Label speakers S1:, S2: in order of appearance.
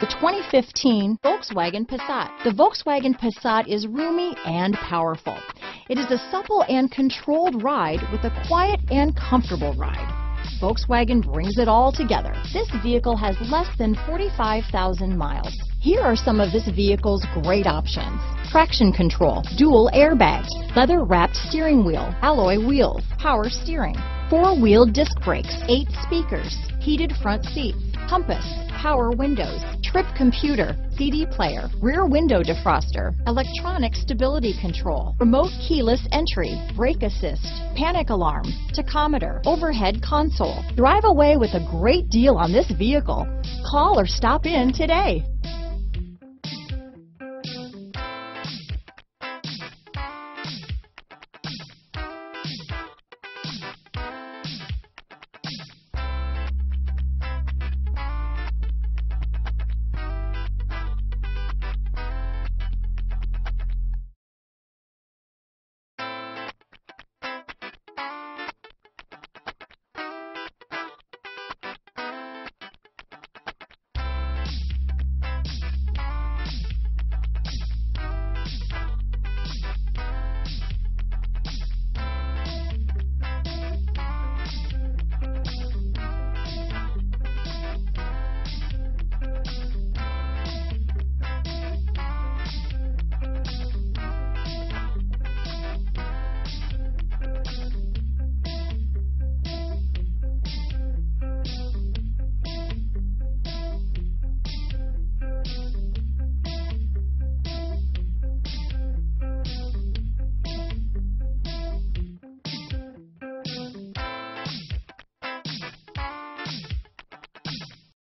S1: The 2015 Volkswagen Passat. The Volkswagen Passat is roomy and powerful. It is a supple and controlled ride with a quiet and comfortable ride. Volkswagen brings it all together. This vehicle has less than 45,000 miles. Here are some of this vehicle's great options. Traction control, dual airbags, leather wrapped steering wheel, alloy wheels, power steering, four-wheel disc brakes, eight speakers, heated front seats, compass, power windows, trip computer, CD player, rear window defroster, electronic stability control, remote keyless entry, brake assist, panic alarm, tachometer, overhead console. Drive away with a great deal on this vehicle. Call or stop in today.